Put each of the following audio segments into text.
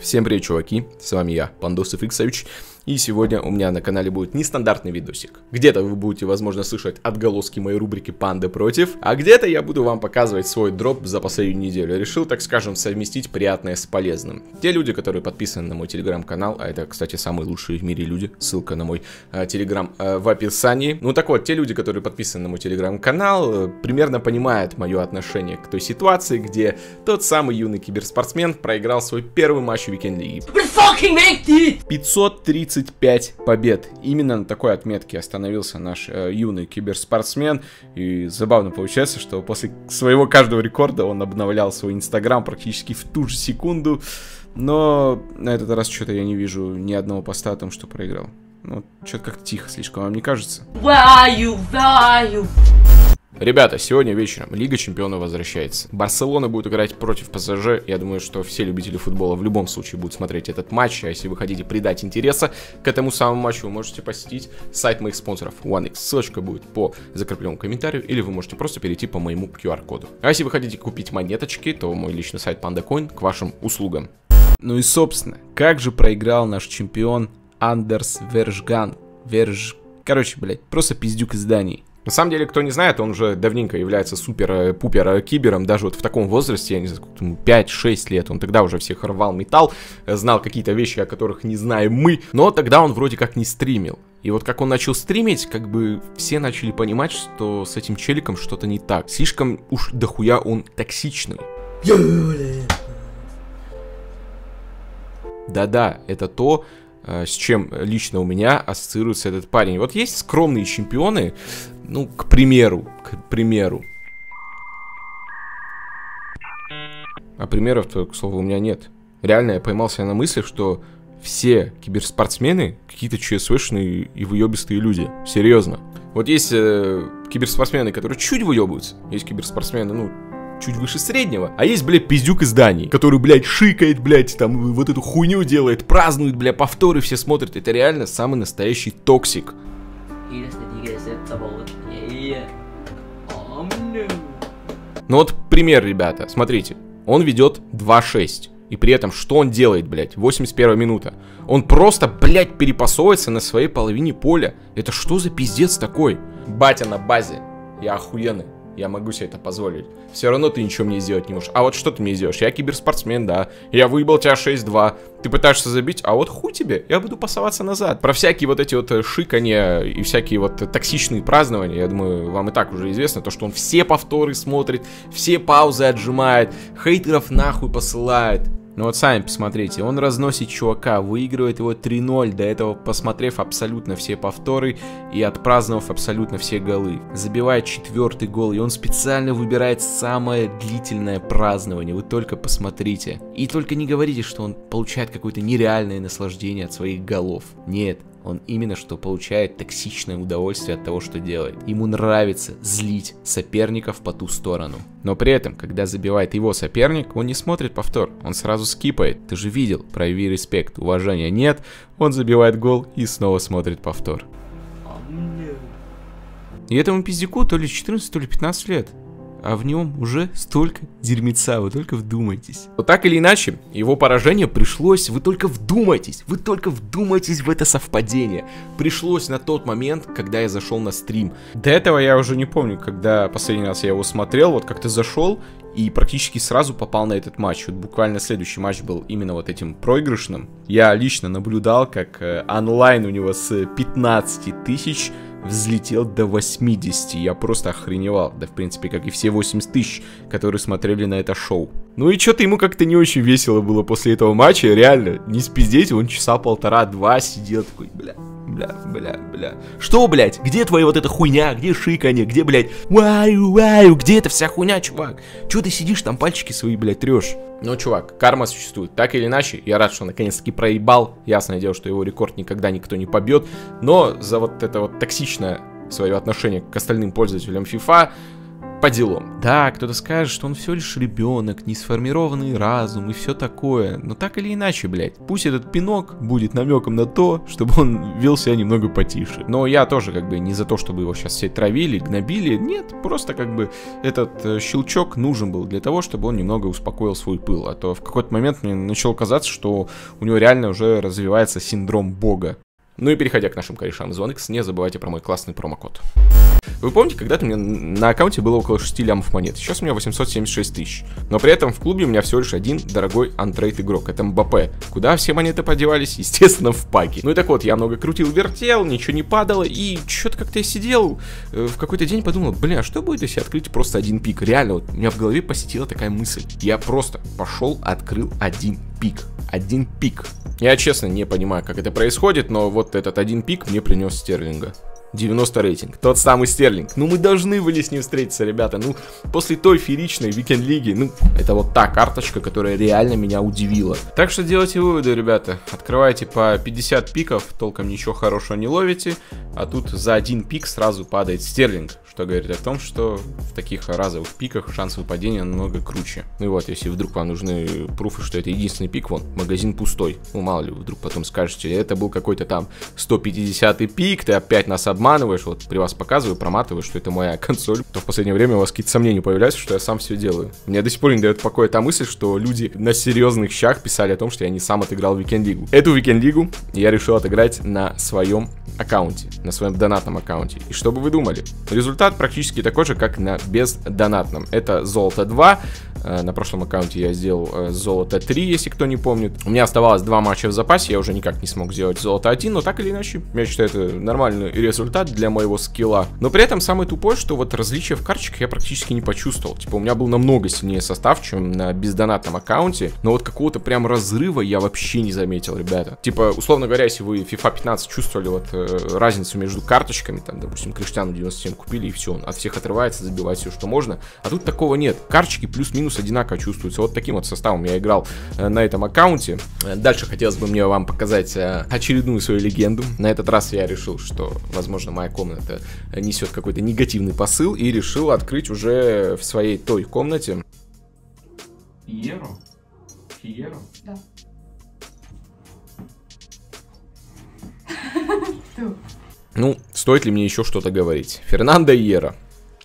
Всем привет, чуваки, с вами я, Пандосов Иксович, и сегодня у меня на канале будет нестандартный видосик. Где-то вы будете, возможно, слышать отголоски моей рубрики «Панды против», а где-то я буду вам показывать свой дроп за последнюю неделю. Решил, так скажем, совместить приятное с полезным. Те люди, которые подписаны на мой телеграм-канал, а это, кстати, самые лучшие в мире люди, ссылка на мой э, телеграм э, в описании. Ну так вот, те люди, которые подписаны на мой телеграм-канал, э, примерно понимают мое отношение к той ситуации, где тот самый юный киберспортсмен проиграл свой первый матч в Weekend League. 530 35 побед. Именно на такой отметке остановился наш э, юный киберспортсмен. И забавно получается, что после своего каждого рекорда он обновлял свой инстаграм практически в ту же секунду. Но на этот раз что-то я не вижу ни одного поста о том, что проиграл. Ну, что-то как-то тихо слишком, вам не кажется? Where are you? Where are you? Ребята, сегодня вечером Лига Чемпионов возвращается. Барселона будет играть против ПСЖ. Я думаю, что все любители футбола в любом случае будут смотреть этот матч. А если вы хотите придать интереса к этому самому матчу, вы можете посетить сайт моих спонсоров OneX. Ссылочка будет по закрепленному комментарию, или вы можете просто перейти по моему QR-коду. А если вы хотите купить монеточки, то мой личный сайт PandaCoin к вашим услугам. Ну и собственно, как же проиграл наш чемпион Андерс Вержган. Верж... Короче, блядь, просто пиздюк из Дании. На самом деле, кто не знает, он уже давненько является супер-пупер кибером, даже вот в таком возрасте, я не знаю, 5-6 лет, он тогда уже всех рвал металл, знал какие-то вещи, о которых не знаем мы, но тогда он вроде как не стримил. И вот как он начал стримить, как бы все начали понимать, что с этим челиком что-то не так. Слишком уж дохуя он токсичный. Да-да, это то, э, с чем лично у меня ассоциируется этот парень. Вот есть скромные чемпионы, ну, к примеру, к примеру. А примеров-то, к слову, у меня нет. Реально, я поймался на мысли, что все киберспортсмены какие-то ЧСВшные и выебистые люди. Серьезно. Вот есть э, киберспортсмены, которые чуть выебываются. Есть киберспортсмены, ну, чуть выше среднего. А есть, блядь, пиздюк из Дании, который, блядь, шикает, блядь, там вот эту хуйню делает, празднует, бля, повторы все смотрят. Это реально самый настоящий токсик. Ну вот пример, ребята, смотрите. Он ведет 2-6. И при этом, что он делает, блядь, 81 минута? Он просто, блядь, перепасовывается на своей половине поля. Это что за пиздец такой? Батя на базе. Я охуенный я могу себе это позволить. Все равно ты ничего мне сделать не можешь. А вот что ты мне сделаешь? Я киберспортсмен, да. Я выебал тебя 6-2. Ты пытаешься забить, а вот хуй тебе, я буду пасоваться назад. Про всякие вот эти вот э, шикания и всякие вот токсичные празднования, я думаю, вам и так уже известно, то, что он все повторы смотрит, все паузы отжимает, хейтеров нахуй посылает. Ну вот сами посмотрите, он разносит чувака, выигрывает его 3-0, до этого посмотрев абсолютно все повторы и отпраздновав абсолютно все голы. Забивает четвертый гол, и он специально выбирает самое длительное празднование, вы только посмотрите. И только не говорите, что он получает какое-то нереальное наслаждение от своих голов. Нет, он именно что получает токсичное удовольствие от того, что делает. Ему нравится злить соперников по ту сторону. Но при этом, когда забивает его соперник, он не смотрит повтор, он сразу скипает. Ты же видел, прояви респект, уважения нет, он забивает гол и снова смотрит повтор. И этому пиздюку то ли 14, то ли 15 лет а в нем уже столько дерьмеца, вы только вдумайтесь. Вот так или иначе, его поражение пришлось, вы только вдумайтесь, вы только вдумайтесь в это совпадение. Пришлось на тот момент, когда я зашел на стрим. До этого я уже не помню, когда последний раз я его смотрел, вот как-то зашел и практически сразу попал на этот матч. Вот буквально следующий матч был именно вот этим проигрышным. Я лично наблюдал, как э, онлайн у него с 15 тысяч взлетел до 80. Я просто охреневал. Да, в принципе, как и все 80 тысяч, которые смотрели на это шоу. Ну и что-то ему как-то не очень весело было после этого матча. Реально, не спиздеть, он часа полтора-два сидел такой, бля, бля, бля, бля. Что, блядь? Где твоя вот эта хуйня? Где шиканье? Где, блядь, ваю, ваю? Где эта вся хуйня, чувак? Чё ты сидишь там пальчики свои, блядь, трешь? Ну, чувак, карма существует. Так или иначе, я рад, что наконец-таки проебал. Ясное дело, что его рекорд никогда никто не побьет. Но за вот это вот токсичное свое отношение к остальным пользователям FIFA по делам. Да, кто-то скажет, что он все лишь ребенок, не сформированный разум и все такое, но так или иначе, блядь, пусть этот пинок будет намеком на то, чтобы он вел себя немного потише. Но я тоже как бы не за то, чтобы его сейчас все травили, гнобили, нет, просто как бы этот э, щелчок нужен был для того, чтобы он немного успокоил свой пыл, а то в какой-то момент мне начало казаться, что у него реально уже развивается синдром бога. Ну и переходя к нашим корешам из OneX, не забывайте про мой классный промокод. Вы помните, когда-то у меня на аккаунте было около 6 лямов монет, сейчас у меня 876 тысяч. Но при этом в клубе у меня всего лишь один дорогой антрейд игрок, это МБП. Куда все монеты подевались? Естественно, в паки. Ну и так вот, я много крутил-вертел, ничего не падало, и что-то как-то я сидел, э, в какой-то день подумал, а что будет, если открыть просто один пик? Реально, вот у меня в голове посетила такая мысль. Я просто пошел, открыл один пик. Один пик. Я честно не понимаю, как это происходит, но вот этот один пик мне принес стерлинга. 90 рейтинг. Тот самый Стерлинг. Ну, мы должны были с ним встретиться, ребята. Ну, после той фееричной Weekend лиги, ну, это вот та карточка, которая реально меня удивила. Так что делайте выводы, ребята. Открывайте по 50 пиков, толком ничего хорошего не ловите. А тут за один пик сразу падает Стерлинг, что говорит о том, что в таких разовых пиках шанс выпадения намного круче. Ну и вот, если вдруг вам нужны пруфы, что это единственный пик, вон, магазин пустой. Ну, мало ли, вдруг потом скажете, это был какой-то там 150 пик, ты опять нас обманываешь, вот при вас показываю, проматываю, что это моя консоль, то в последнее время у вас какие-то сомнения появляются, что я сам все делаю. Мне до сих пор не дает покоя та мысль, что люди на серьезных щах писали о том, что я не сам отыграл Weekend Лигу. Эту Weekend Лигу я решил отыграть на своем аккаунте, на своем донатном аккаунте. И что бы вы думали? Результат практически такой же, как на бездонатном. Это золото 2, Э, на прошлом аккаунте я сделал э, золото 3, если кто не помнит. У меня оставалось два матча в запасе, я уже никак не смог сделать золото 1, но так или иначе, я считаю, это нормальный результат для моего скилла. Но при этом самое тупое, что вот различия в карточках я практически не почувствовал. Типа у меня был намного сильнее состав, чем на бездонатном аккаунте, но вот какого-то прям разрыва я вообще не заметил, ребята. Типа, условно говоря, если вы FIFA 15 чувствовали вот э, разницу между карточками, там, допустим, Криштиану 97 купили и все, он от всех отрывается, забивает все, что можно, а тут такого нет. Карточки плюс-минус одинаково чувствуются. Вот таким вот составом я играл э, на этом аккаунте. Э, дальше хотелось бы мне вам показать э, очередную свою легенду. На этот раз я решил, что, возможно, моя комната несет какой-то негативный посыл и решил открыть уже в своей той комнате. Фиеро? Фиеро? Да. Ну, стоит ли мне еще что-то говорить? Фернандо Иера.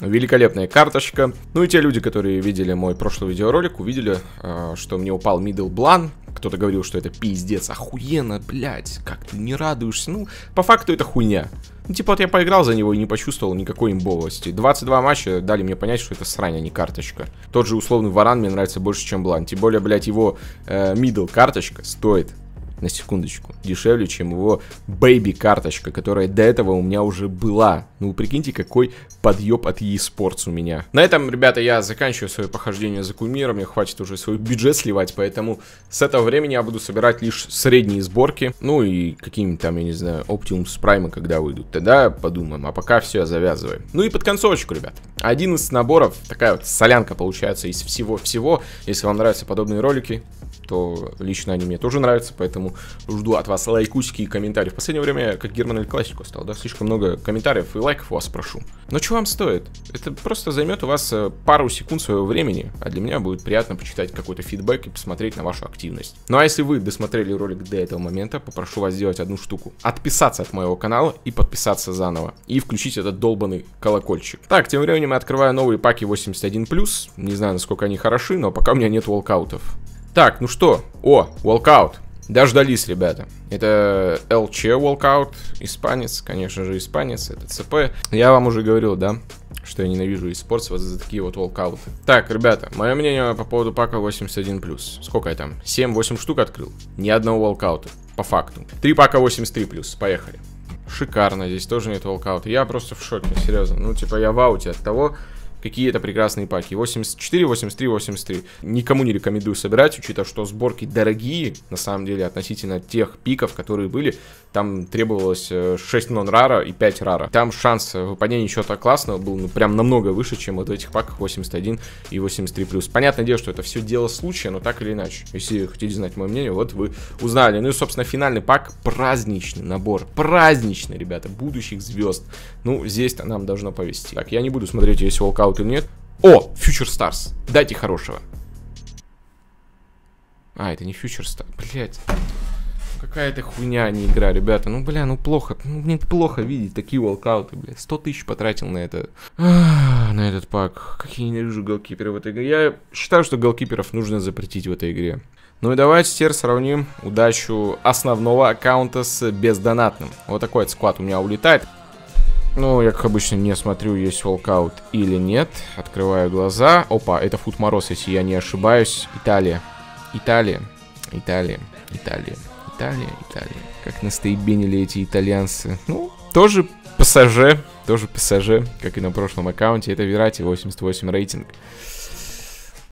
Великолепная карточка. Ну и те люди, которые видели мой прошлый видеоролик, увидели, э, что мне упал Middle Блан. Кто-то говорил, что это пиздец, охуенно, блядь, как ты не радуешься. Ну, по факту это хуйня. Ну, типа, вот я поиграл за него и не почувствовал никакой имбовости. 22 матча дали мне понять, что это срань, а не карточка. Тот же условный Варан мне нравится больше, чем Блан. Тем более, блядь, его э, middle карточка стоит на секундочку, дешевле, чем его бэйби карточка, которая до этого у меня уже была. Ну, прикиньте, какой подъеб от eSports у меня. На этом, ребята, я заканчиваю свое похождение за кумиром, мне хватит уже свой бюджет сливать, поэтому с этого времени я буду собирать лишь средние сборки, ну и какие-нибудь там, я не знаю, Optimus Prime, когда выйдут, тогда подумаем, а пока все, завязываем. Ну и под концовочку, ребят. Один из наборов, такая вот солянка получается из всего-всего, если вам нравятся подобные ролики, то лично они мне тоже нравятся, поэтому жду от вас лайкусики и комментарии. В последнее время, как Герман Эль Классико стал, да, слишком много комментариев и лайков у вас прошу. Но что вам стоит? Это просто займет у вас э, пару секунд своего времени, а для меня будет приятно почитать какой-то фидбэк и посмотреть на вашу активность. Ну а если вы досмотрели ролик до этого момента, попрошу вас сделать одну штуку. Отписаться от моего канала и подписаться заново. И включить этот долбанный колокольчик. Так, тем временем я открываю новые паки 81+. Не знаю, насколько они хороши, но пока у меня нет волкаутов. Так, ну что? О, walkout. Дождались, ребята. Это ЛЧ walkout, испанец, конечно же, испанец, это ЦП. Я вам уже говорил, да, что я ненавижу eSports вот за такие вот волкауты. Так, ребята, мое мнение по поводу пака 81+. Сколько я там? 7-8 штук открыл? Ни одного волкаута, по факту. Три пака 83+, поехали. Шикарно, здесь тоже нет волкаута. Я просто в шоке, серьезно. Ну, типа, я в ауте от того, Какие это прекрасные паки. 84, 83, 83. Никому не рекомендую собирать, учитывая, что сборки дорогие, на самом деле, относительно тех пиков, которые были. Там требовалось 6 э, нон-рара и 5 рара. Там шанс выпадения чего-то классного был ну, прям намного выше, чем вот в этих паках 81 и 83+. Понятное дело, что это все дело случая, но так или иначе. Если хотите знать мое мнение, вот вы узнали. Ну и, собственно, финальный пак праздничный набор. Праздничный, ребята, будущих звезд. Ну, здесь-то нам должно повести. Так, я не буду смотреть, есть волкаут или нет. О, Future Stars. Дайте хорошего. А, это не Future Stars. Блять. Какая-то хуйня, не игра, ребята. Ну, бля, ну плохо. Ну, мне плохо видеть такие волкауты, бля. 100 тысяч потратил на это. На этот пак. Как я ненавижу голкипера в этой игре. Я считаю, что голкиперов нужно запретить в этой игре. Ну и давайте теперь сравним удачу основного аккаунта с бездонатным. Вот такой вот склад у меня улетает. Ну, я, как обычно, не смотрю, есть волкаут или нет. Открываю глаза. Опа, это Фут Мороз, если я не ошибаюсь. Италия. Италия. Италия. Италия. Италия. Италия. Как настоебенили эти итальянцы. Ну, тоже ПСЖ. Тоже ПСЖ, как и на прошлом аккаунте. Это Верати, 88 рейтинг.